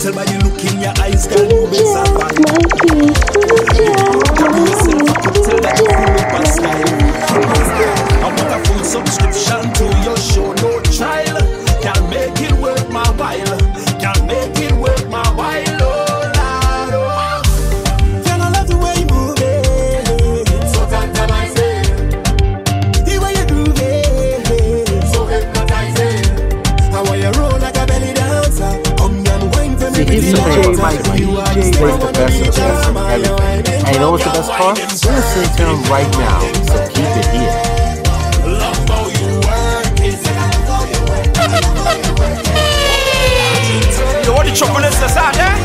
Tell by you look in your eyes, girl, you will survive. Tell my you feel up and style. I want a full subscription. always the best of the best in everything. And you know what's the best part? We're listening to him right now, so keep it here. You what the trouble is, that's out? Eh?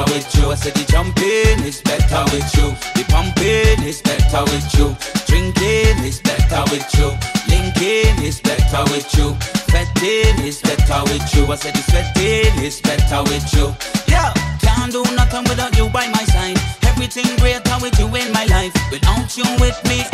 better with you. I said the jumping is better with you. The pumping is better with you. Drinking is better with you. Linking is better with you. Sweating is better with you. I said the sweating is better with you. Yeah, can't do nothing without you by my side. Everything greater with you in my life. Without you with me,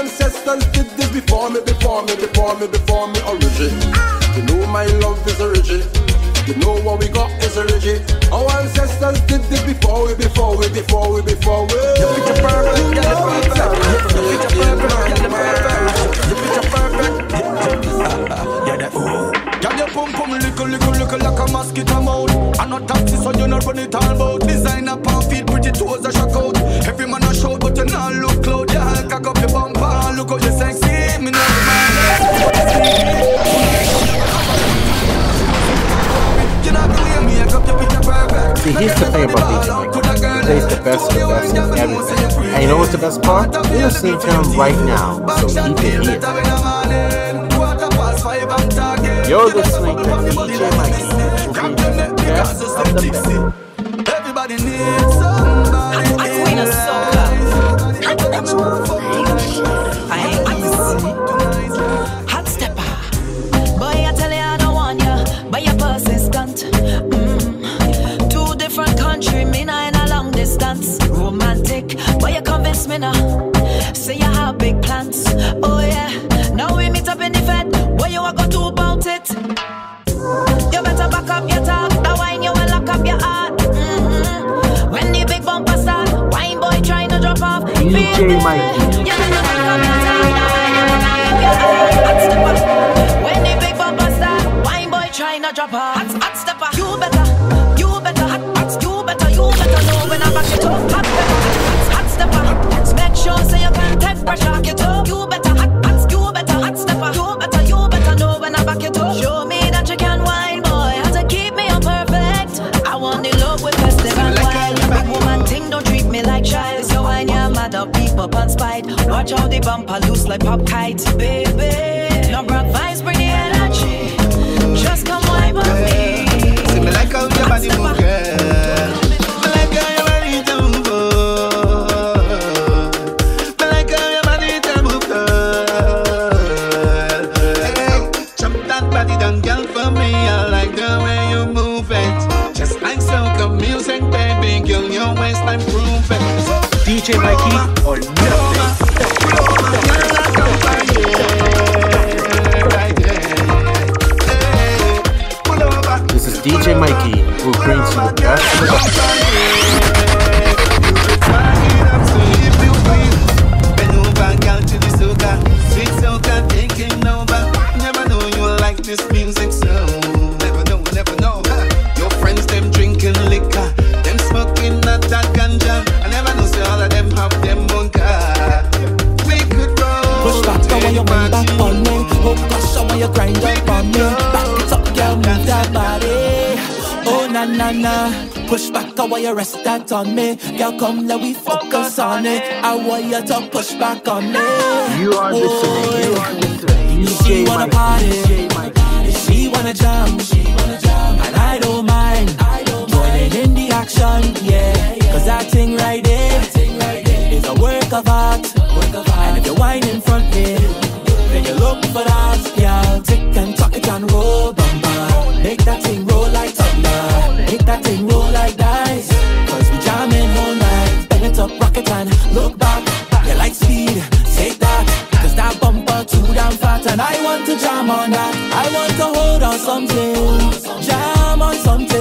ancestors did this before me, before me, before me, before me, origin. You know my love is origin. You know what we got is origin. Our ancestors did this before we, before we, before we, before we. best of best of everything. And you know what's the best part? You're listening to him right now, so keep it here. You're listening to DJ Mikey. the best of the best. Everybody needs DJ Mikey. When they big bumper star, wine boy trying to drop her. Hot, hot stepper, you better, you better, hot, hot, you better, you better know when I back it up. Hot, hot, hot stepper, make sure say you can take pressure, get up. up on spite. Watch how the bumper loose like pop kites, baby. Number vines bring the energy. Push back a rest that on me. Girl, come let we focus on it. I want you to push back on me. You are listening. You are listening. You she wanna party. She wanna jump. She wanna something. Jam on something.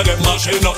Said it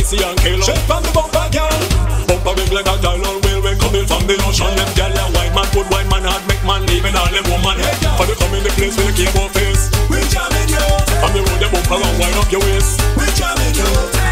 sissy and kill Shape on the bumper, girl. Bumper big like a tidal whale We coming from the ocean. Them girl, yeah, white man Good white man, hard make man Leaving all them woman. Hey, girl. For the come in the place with the cable face. We jamming you. On the road, the bumper, and wind up your waist. We jamming you.